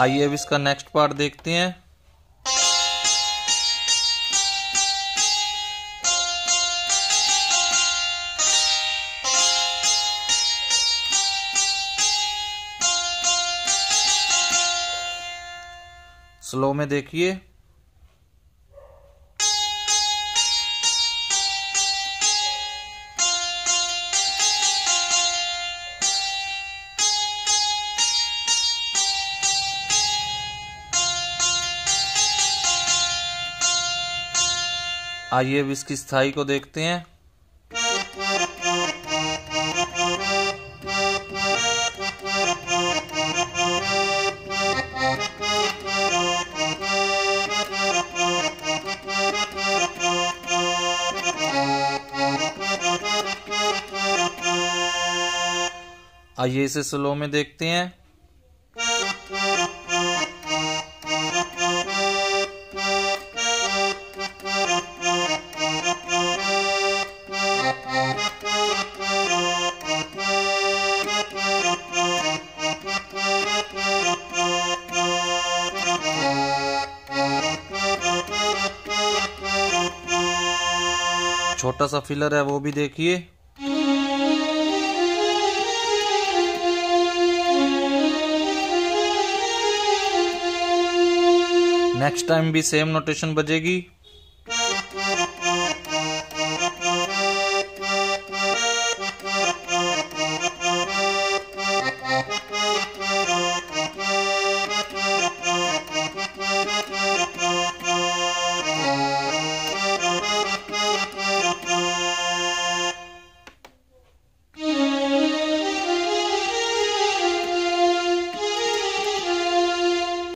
आइए अब इसका नेक्स्ट पार्ट देखते हैं। स्लो में देखिए। आइए अब इसकी स्थायी को देखते हैं। आइए इसे स्लो में देखते हैं। छोटा सा फिलर है वो भी देखिए। नेक्स्ट टाइम भी सेम नोटेशन बजेगी।